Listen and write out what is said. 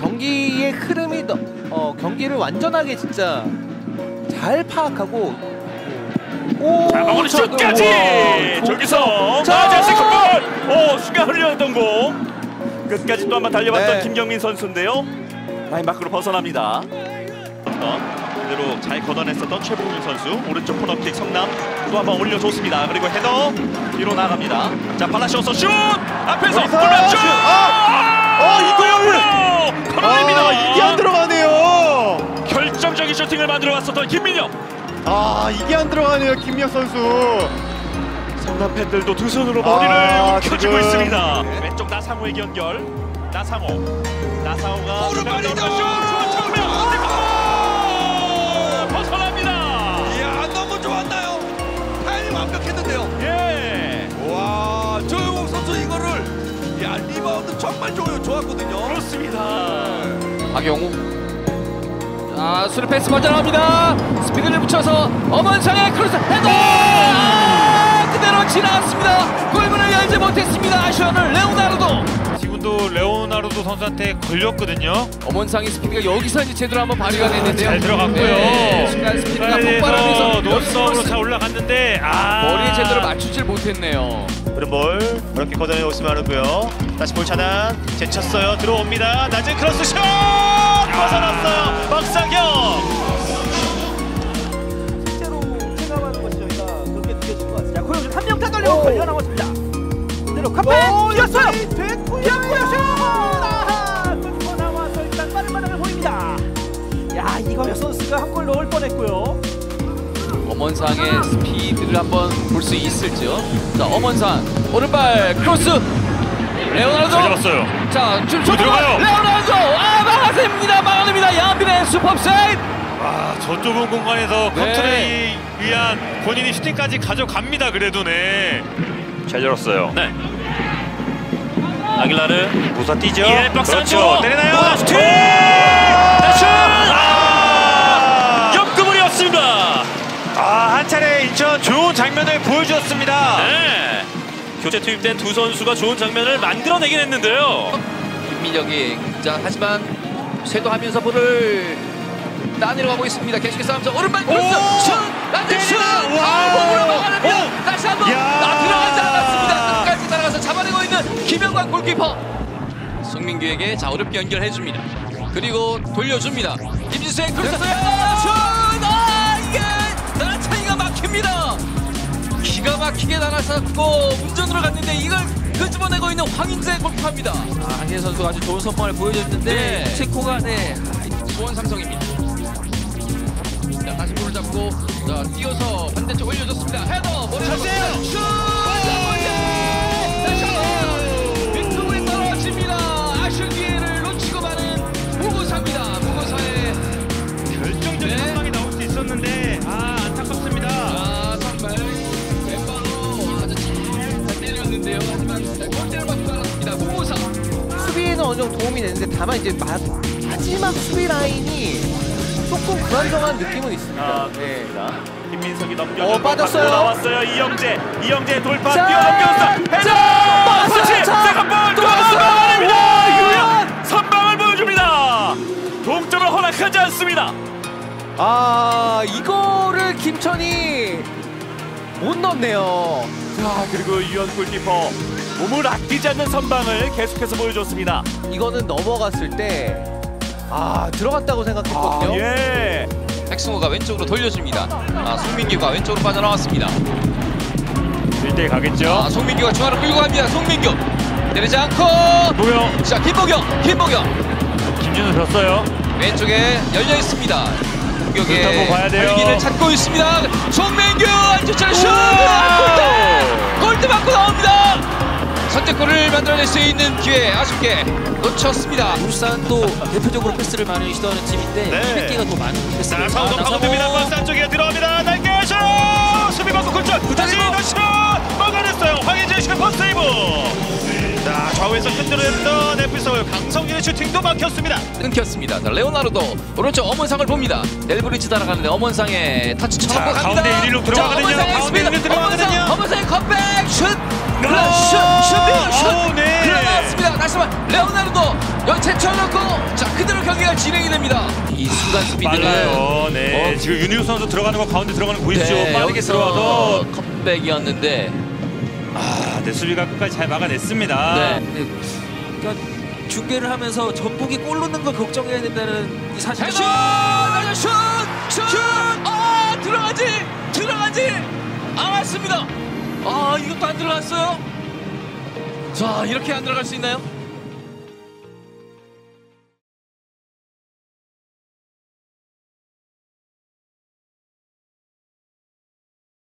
흐름이 너, 어, 경기를 완전하게 진짜 잘 파악하고 오 자, 마무리 저- 슛까지! 저기서 자! 맞아 세컨볼! 오, 순간 흘렸던 공. 끝까지 또 한 번 달려봤던 네. 김경민 선수인데요. 라인 밖으로 벗어납니다. 그대로 잘 걷어냈었던 최봉윤 선수 오른쪽 코너킥 성남 또 한 번 올려줬습니다. 그리고 헤더 뒤로 나갑니다. 자 발라시오서 슛 앞에서 여기서 골만 슛! 슛! 아! 어, 이걸! 걸어냅니다. 아, 이게 안 들어가네요. 결정적인 슈팅을 만들어 왔었던 김민혁. 아, 이게 안 들어가네요, 김미혁 선수. 성남 팬들도 두 손으로 머리를 아, 움켜쥐고 지금. 있습니다. 왼쪽 나상호의 연결. 나상호. 나상호가 오른발이죠. 정말 좋, 좋았거든요. 그렇습니다. 박영욱. 자 스루 패스 빠져나옵니다. 스피드를 붙여서 엄원상의 크로스 헤더! 아, 그대로 지나갔습니다. 골문을 열지 못했습니다. 아쉬워하는 레오나르도. 지금도 레오나르도 선수한테 걸렸거든요. 엄원상의 스피드가 여기서 이제 제대로 한번 발휘가 됐는데요. 잘 들어갔고요. 네, 순간 스피드가 폭발하면서 노스업으로 잘 올라갔는데 아. 머리에 제대로 맞추질 못했네요 그런 볼 어렵게 걷어내 오스마르고요. 다시 볼 차단 제쳤어요. 들어옵니다. 낮은 크로스 슛 벗어났어요. 박상경. 실제로 체감하는 것이 저희가 그렇게 느껴질 것 같습니다. 고영준 한명 다 걸려 걸려 나왔습니다. 그대로 카페 뛰었어요. 됐고요. 슛! 아하! 끊고 나와서 일단 빠른 반응을 보입니다. 야 이거면 선수가 한 골 넣을 뻔했고요. 엄원상의 스피드를 한번 볼 수 있을지요 자 엄원상 오른발 크로스 레오나르도 잘 잡았어요. 자, 줄 어, 들어가요. 레오나르도 아 막아냅니다. 막아냅니다. 양한빈의 슈퍼 세이브. 아, 저 좁은 공간에서 네. 컨트롤 이후 본인이 슈팅까지 가져갑니다. 그래도 네. 잘 열었어요. 네. 아길라르 무고사 뛰죠. 예, 박스 그렇죠. 노다 슈팅! 슛! 아! 옆그물이었습니다. 아, 한 차례 인천 좋은 장면을 보여주었습니다. 네. 교체 투입된 두 선수가 좋은 장면을 만들어내긴 했는데요. 김민혁이 자 하지만 쇄도하면서 볼을 따내려 가고 있습니다. 계속해서 하면서 오른발 크로스 슛! 나는 슛! 아, 몸으로 막아냅니다. 오! 다시 한번 야! 나 들어가지 않았습니다. 끝까지 따라가서 잡아내고 있는 김영광 골키퍼. 송민규에게 자 어렵게 연결해줍니다. 그리고 돌려줍니다. 김지수의 크로스 슛! 막힙니다. 기가 막히게 날아섰고 운전으로 갔는데 이걸 끄집어내고 있는 황인재 골키퍼입니다. 아, 황인재 선수가 아주 좋은 선방을 보여줬는데 네. 체코가 네 좋은 삼성입니다. 자 다시 볼을 잡고 자 뛰어서 반대쪽 올려줬습니다. 헤더 머리 잡았어요. 슛! 수비에는 어느 정도 도움이 되는데 다만 이제 마, 마지막 수비 라인이 조금 불안정한 느낌은 있습니다. 아, 네. 그렇습니다. 김민석이 넘겨주고 어, 빠졌어요. 나왔어요. 이영재. 이영재 돌파 자, 뛰어넘겼어. 헤더! 자, 터치! 자, 세컨볼! 유연! 선방을 보여줍니다. 동점을 허락하지 않습니다. 아 이거를 김천이 못 넣네요. 자, 그리고 유연 골키퍼 몸을 아끼지 않는 선방을 계속해서 보여줬습니다. 이거는 넘어갔을 때 아 들어갔다고 생각했거든요. 아, 예. 백승호가 왼쪽으로 돌려줍니다. 아, 송민규가 왼쪽으로 빠져나왔습니다. 1대 가겠죠. 아, 송민규가 중앙으로 끌고 갑니다. 송민규 내리지 않고 노영 자 김보경, 김보경 김준우 졌어요. 왼쪽에 열려 있습니다. 공격에. 활기를 찾고 있습니다. 송민규 안쪽차례 슛! 선제골을 만들어낼 수 있는 기회 아쉽게 놓쳤습니다. 울산도 대표적으로 패스를 많이 시도하는 팀인데 네. 200개가 더 많은 자, 패스를 사우동 파고듭니다. 박스 안쪽에 들어갑니다. 날개 슛! 수비 받고 굴절. 다시 더 슛! 막아냈어요. 황희진 슈퍼 세이브. 자, 좌우에서 흔들었던 FC 서울 강성진의 슈팅도 막혔습니다. 끊겼습니다. 자, 레오나르도 오른쪽 엄원상을 봅니다. 넬브리치 따라가는데 엄원상의 타치 쳐고 갑니다. 가운데 일일로 들어가거든요. 자, 엄원상의 가운데 스피드. 일일로 들어가거든요. 엄원상, 엄원상의 컵백 슛. 레오나르도 연 제쳐놓고 자 그대로 경기가 진행. 들어갑니다. 이 순간 스피드는 빨라요. 네. 어, 지금 윤희우 선수 들어가는 거 가운데 들어가는 거 보이시죠? 네, 빠르게 들어와도 컴백이었는데 아, 네, 수비가 끝까지 잘 막아냈습니다. 네. 네. 그러니까 중계를 하면서 전북이 골 넣는 걸 걱정해야 된다는 이 사실. 슛! 맞아, 슛! 슛! 아 들어가지! 들어가지! 않았습니다. 아 이것도 안 들어갔어요. 자 이렇게 안 들어갈 수 있나요?